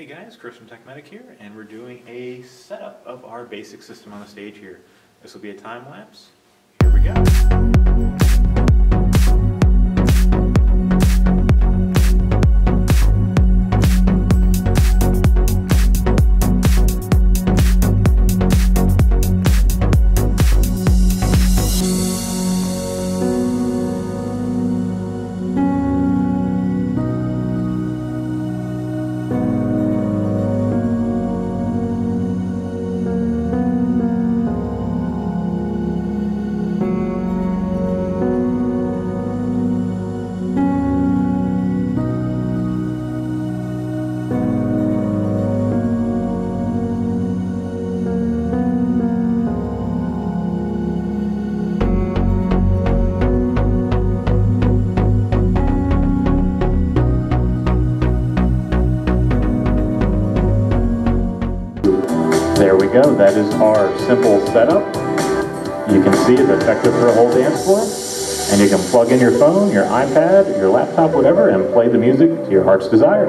Hey guys, Chris from Tech Medic here, and we're doing a setup of our basic system on the stage here. This will be a time lapse. Go. That is our simple setup. You can see it's effective for a whole dance floor. And you can plug in your phone, your iPad, your laptop, whatever, and play the music to your heart's desire.